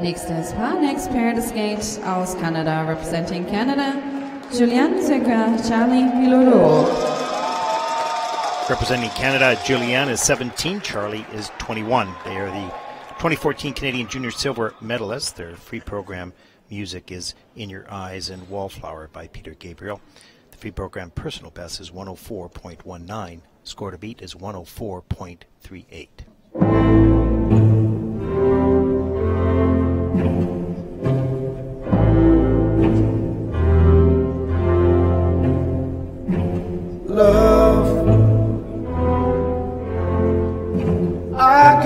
Nächstes Paar, Next Pair to Skate aus Kanada, representing Canada, Julianne Séguin, Charlie Bilodeau. Representing Canada, Julianne is 17, Charlie is 21. They are the 2014 Canadian Junior Silver medalists. Their free program music is In Your Eyes and Wallflower by Peter Gabriel. The free program personal best is 104.19. Score to beat is 104.38.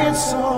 it's so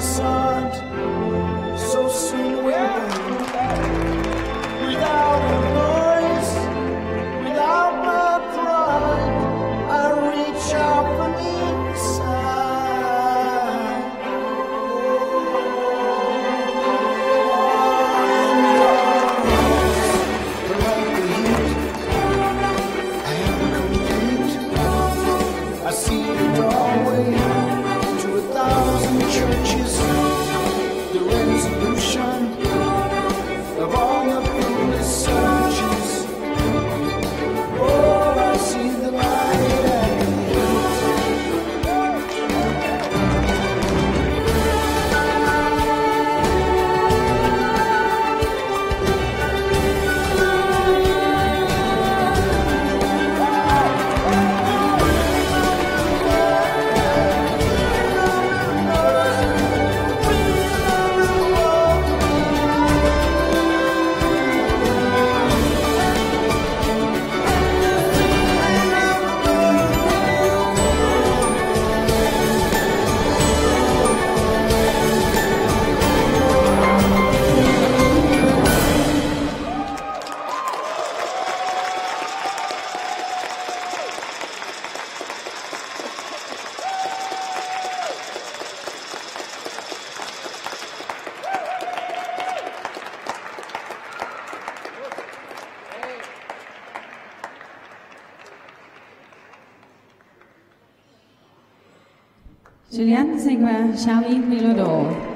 so Julianne Séguin, Charlie Bilodeau.